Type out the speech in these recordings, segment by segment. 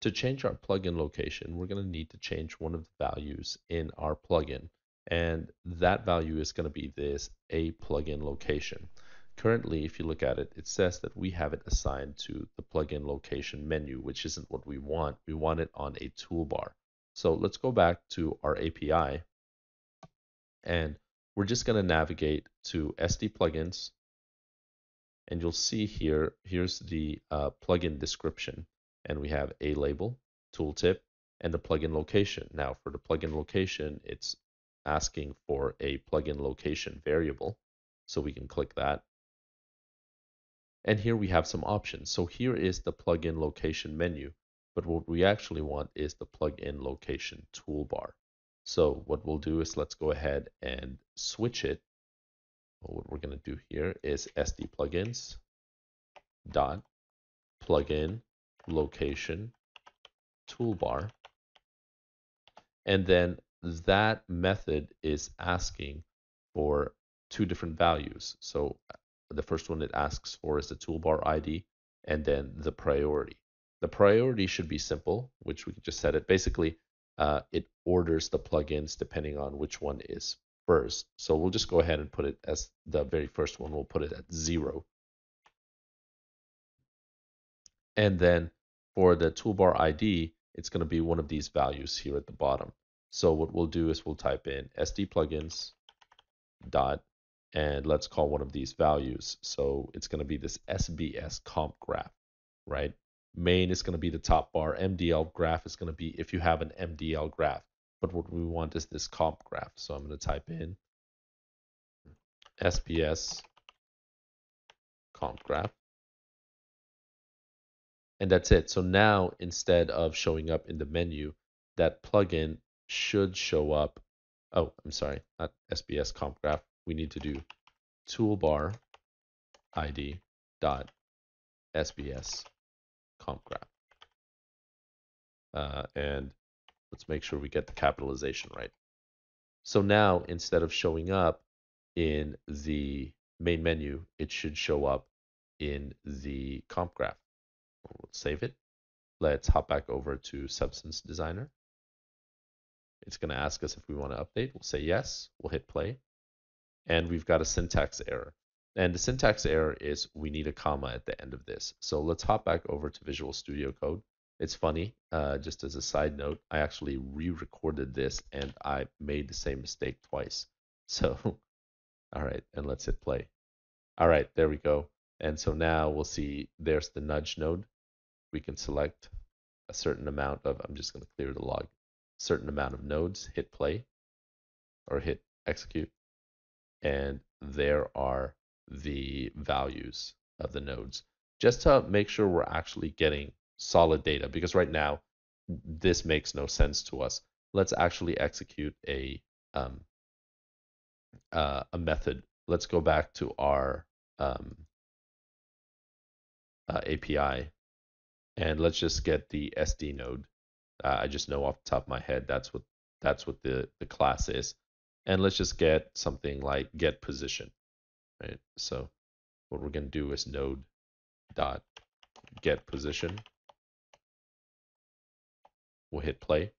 To change our plugin location, we're going to need to change one of the values in our plugin. And that value is going to be this a plugin location. Currently, if you look at it, it says that we have it assigned to the plugin location menu, which isn't what we want. We want it on a toolbar. So let's go back to our API and we're just going to navigate to SD plugins and you'll see here, here's the uh, plugin description and we have a label, tooltip, and the plugin location. Now for the plugin location, it's asking for a plugin location variable. So we can click that. And here we have some options. So here is the plugin location menu, but what we actually want is the plugin location toolbar. So what we'll do is let's go ahead and switch it. What we're going to do here is SD plugins dot plugin location toolbar. And then that method is asking for two different values. So the first one it asks for is the toolbar ID and then the priority. The priority should be simple, which we can just set it. Basically, uh, it orders the plugins depending on which one is first. So we'll just go ahead and put it as the very first one. We'll put it at zero. And then for the toolbar ID, it's going to be one of these values here at the bottom. So what we'll do is we'll type in SD plugins dot and let's call one of these values. So it's going to be this SBS comp graph, right? Main is going to be the top bar. MDL graph is going to be if you have an MDL graph. But what we want is this comp graph. So I'm going to type in SBS comp graph. And that's it. So now instead of showing up in the menu, that plugin should show up. Oh, I'm sorry, not SBS comp graph we need to do toolbar id dot sbs comp graph. Uh, and let's make sure we get the capitalization right. So now instead of showing up in the main menu, it should show up in the comp graph. We'll save it. Let's hop back over to Substance Designer. It's going to ask us if we want to update. We'll say yes. We'll hit play and we've got a syntax error. And the syntax error is we need a comma at the end of this. So let's hop back over to Visual Studio Code. It's funny, uh, just as a side note, I actually re-recorded this and I made the same mistake twice. So, all right, and let's hit play. All right, there we go. And so now we'll see there's the nudge node. We can select a certain amount of, I'm just going to clear the log, certain amount of nodes, hit play or hit execute. And there are the values of the nodes just to make sure we're actually getting solid data because right now this makes no sense to us. Let's actually execute a um, uh, a method. Let's go back to our um, uh, API and let's just get the SD node uh, I just know off the top of my head that's what that's what the the class is and let's just get something like get position, right? So what we're going to do is node dot get position. We'll hit play.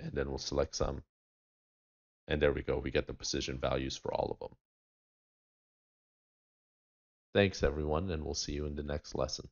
And then we'll select some. And there we go. We get the position values for all of them. Thanks everyone, and we'll see you in the next lesson.